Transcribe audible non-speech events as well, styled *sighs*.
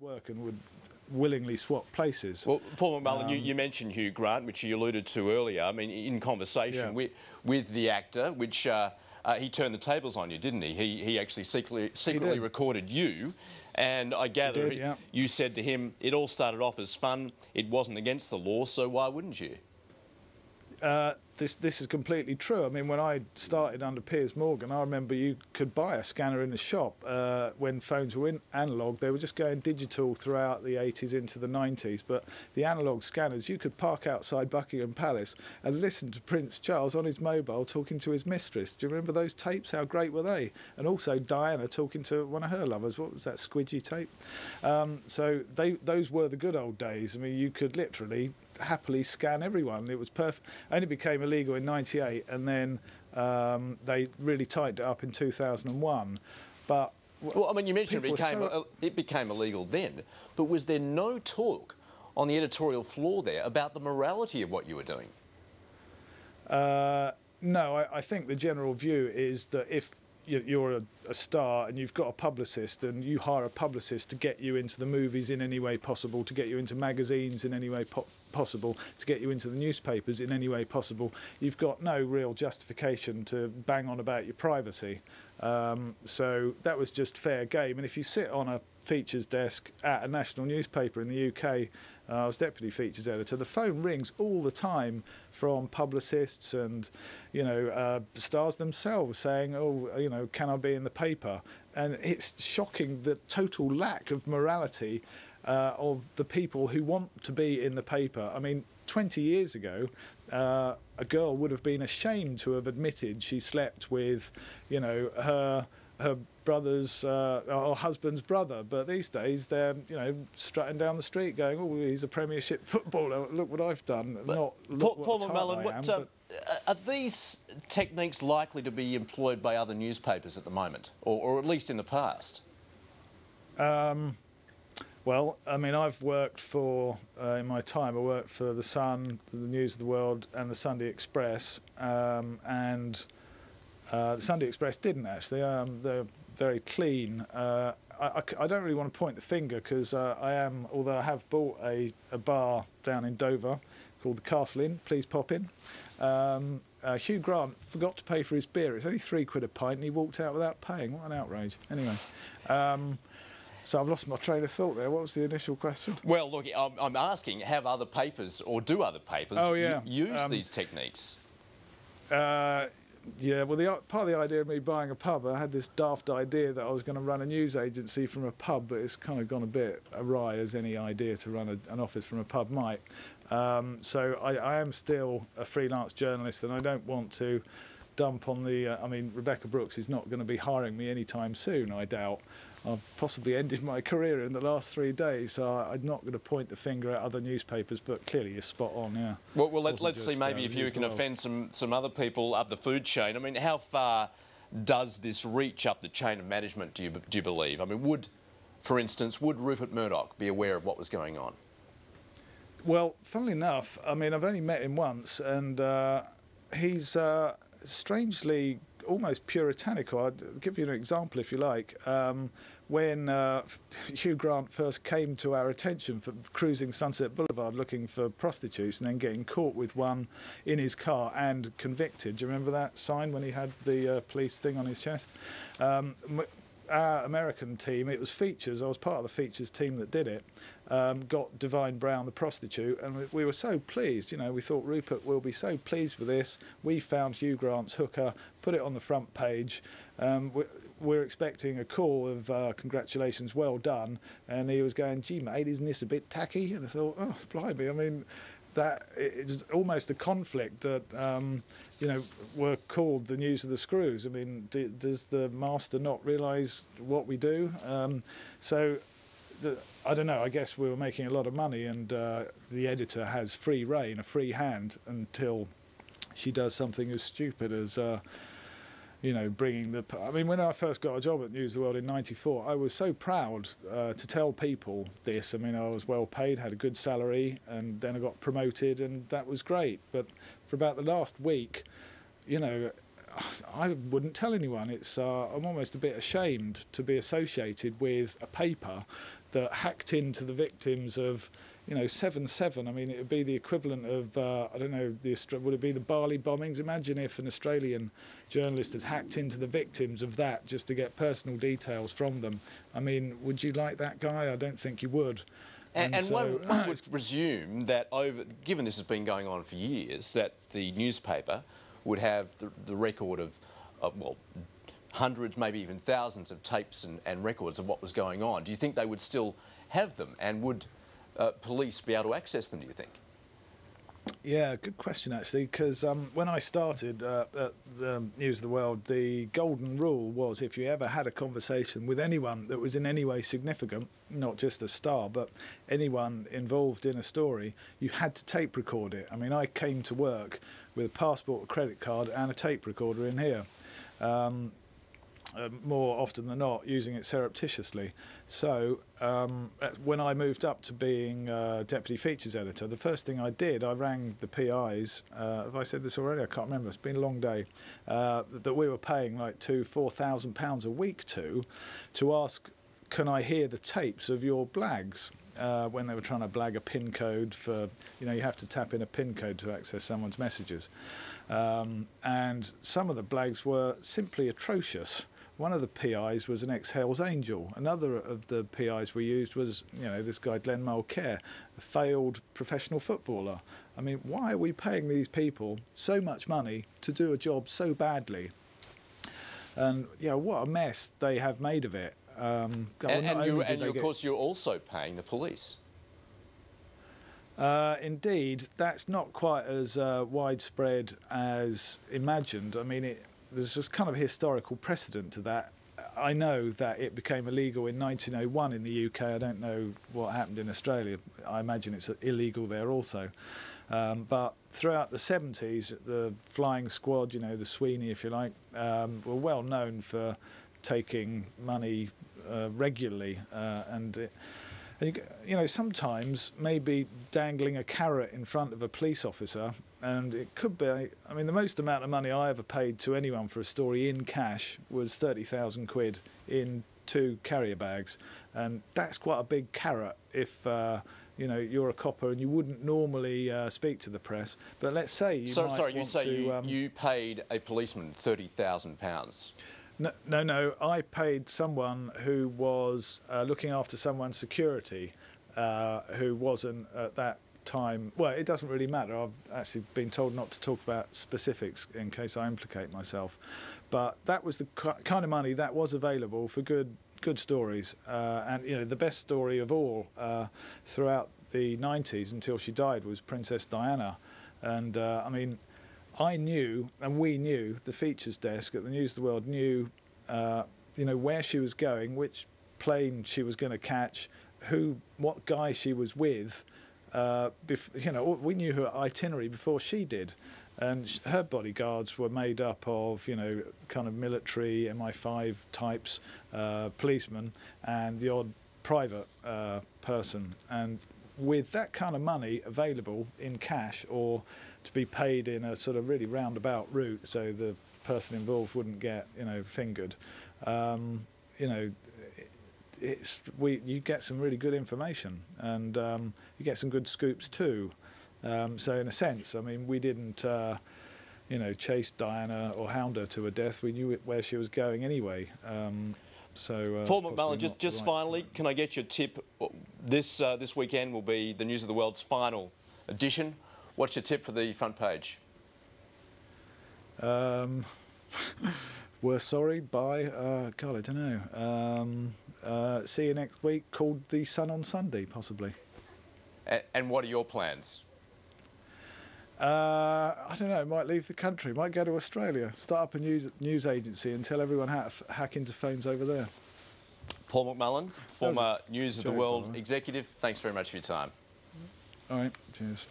work and would willingly swap places. Well, Paul McMullan, um, you, you, mentioned Hugh Grant, which you alluded to earlier. I mean, in conversation yeah. with, with the actor, which uh, uh, he turned the tables on you, didn't he? He, he actually secretly, secretly recorded you. And I gather did, yeah. you said to him, it all started off as fun. It wasn't against the law, so why wouldn't you? Uh, this this is completely true. I mean, when I started under Piers Morgan, I remember you could buy a scanner in the shop uh, when phones were in analog. They were just going digital throughout the 80s into the 90s. But the analog scanners, you could park outside Buckingham Palace and listen to Prince Charles on his mobile talking to his mistress. Do you remember those tapes? How great were they? And also Diana talking to one of her lovers. What was that squidgy tape? Um, so they those were the good old days. I mean, you could literally happily scan everyone. It was perfect. Only became illegal in '98, and then um, they really tightened it up in 2001. But well, I mean, you mentioned it became so... it became illegal then, but was there no talk on the editorial floor there about the morality of what you were doing? Uh, no, I, I, think the general view is that if you're a, a, star and you've got a publicist and you hire a publicist to get you into the movies in any way possible, to get you into magazines in any way po possible, to get you into the newspapers in any way possible, you've got no real justification to bang on about your privacy. Um, so that was just fair game. And if you sit on a features desk at a national newspaper in the UK, I was deputy features editor. The phone rings all the time from publicists and, you know, uh, stars themselves saying, "Oh, you know, can I be in the paper?" And it's shocking the total lack of morality uh, of the people who want to be in the paper. I mean, 20 years ago, uh, a girl would have been ashamed to have admitted she slept with, you know, her her brother's uh, or husband's brother. But these days they're you know strutting down the street going, "Oh, he's a Premiership *laughs* footballer. Look what I've done." But Not Paul, Paul McMullan, what, um, are these techniques likely to be employed by other newspapers at the moment, or, or at least in the past? Um, well, I mean, I've worked for, uh, in my time, I worked for The Sun, The News of the World, and The Sunday Express. Um, and uh, the Sunday Express didn't actually. Um, they're very clean. Uh, I, I, I, don't really want to point the finger because uh, I am, although I have bought a, a, bar down in Dover called the Castle Inn, please pop in. Um, uh, Hugh Grant forgot to pay for his beer. It's only three quid a pint and he walked out without paying. What an outrage. Anyway. Um, so I've lost my train of thought there. What was the initial question? Well, look, I'm, I'm asking, have other papers or do other papers oh, yeah. use um, these techniques? Uh, yeah, well, the part of the idea of me buying a pub, I had this daft idea that I was going to run a news agency from a pub, but it's kind of gone a bit awry as any idea to run a, an office from a pub might. Um, so I, I, am still a freelance journalist, and I don't want to dump on the. Uh, I mean, Rebekah Brooks is not going to be hiring me anytime soon, I doubt. I've possibly ended my career in the last three days, so I'm not going to point the finger at other newspapers, but clearly you're spot on, yeah. Well, well let, us see maybe uh, if you can offend some, some other people up the food chain. I mean, how far does this reach up the chain of management, do you, do you believe? I mean, would, for instance, would Rupert Murdoch be aware of what was going on? Well, funnily enough, I mean, I've only met him once, and uh, he's uh, strangely almost puritanical. I'll give you an example if you like. Um, when uh, *laughs* Hugh Grant first came to our attention for cruising Sunset Boulevard looking for prostitutes and then getting caught with one in his car and convicted. Do you remember that sign when he had the uh, police thing on his chest? Um, our American team, it was features, I was part of the features team that did it, um, got Divine Brown, the prostitute, and we, we, were so pleased. You know, we thought Rupert will be so pleased with this. We found Hugh Grant's hooker, put it on the front page. Um, we, we're expecting a call of uh, congratulations, well done. And he was going, gee, mate, isn't this a bit tacky? And I thought, oh, blimey, I mean, that it's almost a conflict that um, you know we're called the news of the screws. I mean, do, does the master not realise what we do? Um, so. The, I don't know. I guess we were making a lot of money, and uh, the editor has free reign, a free hand, until she does something as stupid as uh, you know, bringing the. I mean, when I first got a job at News of the World in '94, I was so proud uh, to tell people this. I mean, I was well paid, had a good salary, and then I got promoted, and that was great. But for about the last week, you know, *sighs* I wouldn't tell anyone. It's uh, I'm almost a bit ashamed to be associated with a paper that hacked into the victims of you know, seven seven. I mean, it would be the equivalent of uh, I don't know. The would it be the Bali bombings? Imagine if an Australian journalist had hacked into the victims of that just to get personal details from them. I mean, would you like that guy? I don't think you would. And, and, so, one, one *coughs* would presume that over, given this has been going on for years, that the newspaper would have the, the record of, uh, well, hundreds, maybe even thousands of tapes and, and records of what was going on. Do you think they would still have them, and would uh, police be able to access them, do you think? Yeah, good question actually. Because um, when I started uh, at the News of the World, the golden rule was if you ever had a conversation with anyone that was in any way significant, not just a star, but anyone involved in a story, you had to tape record it. I mean, I came to work with a passport, a credit card, and a tape recorder in here. Um, uh, more often than not using it surreptitiously. So um, uh, when I moved up to being uh, deputy features editor, the first thing I did, I rang the PIs. Uh, have I said this already? I can't remember. It's been a long day. Uh, that we were paying like two, four thousand pounds a week to, to ask, can I hear the tapes of your blags? Uh, when they were trying to blag a PIN code for, you know, you have to tap in a PIN code to access someone's messages. Um, and some of the blags were simply atrocious. One of the PIs was an ex-Hells Angel. Another of the PIs we used was, you know, this guy Glenn Mulcaire, a failed professional footballer. I mean, why are we paying these people so much money to do a job so badly? And yeah, you know, what a mess they have made of it. Um, and, and, you, and of course, you're also paying the police. Uh, indeed, that's not quite as uh, widespread as imagined. I mean, it, there's just kind of historical precedent to that. I know that it became illegal in 1901 in the UK. I don't know what happened in Australia. I imagine it's illegal there also. Um, but throughout the 70s, the flying squad, you know, the Sweeney, if you like, um, were well known for taking money uh, regularly. Uh, and it, you know, sometimes maybe dangling a carrot in front of a police officer, and it could be. I mean, the most amount of money I ever paid to anyone for a story in cash was thirty thousand quid in two carrier bags, and that's quite a big carrot if. Uh, you know, you're a copper and you wouldn't normally uh, speak to the press. But let's say you so, sorry, you say to, you, um, you paid a policeman thirty thousand pounds. No, no, no. I paid someone who was uh, looking after someone's security, uh, who wasn't at that time. Well, it doesn't really matter. I've actually been told not to talk about specifics in case I implicate myself. But that was the kind of money that was available for good good stories. Uh, and you know, the best story of all uh, throughout the 90s until she died was Princess Diana. And uh, I mean I knew, and we knew, the features desk at the News of the World knew, uh, you know, where she was going, which plane she was going to catch, who, what guy she was with. Uh, you know, we knew her itinerary before she did, and her bodyguards were made up of, you know, kind of military MI5 types, uh, policemen, and the odd private uh, person. And with that kind of money available in cash or to be paid in a sort of really roundabout route so the person involved wouldn't get you know fingered um, you know it's we you get some really good information and um, you get some good scoops too um, so in a sense I mean we didn't uh, you know chase Diana or hound her to her death we knew where she was going anyway um, so, uh, Paul McMullan, just just right. finally, can I get your tip? This uh, this weekend will be the News of the World's final edition. What's your tip for the front page? Um, *laughs* we're sorry. Bye. Uh, God, I don't know. Um, uh, see you next week. Called the Sun on Sunday, possibly. And, and what are your plans? Uh, I don't know. Might leave the country. Might go to Australia. Start up a news news agency and tell everyone how to hack into phones over there. Paul McMullan, former News of the World executive. Thanks very much for your time. All right. Cheers.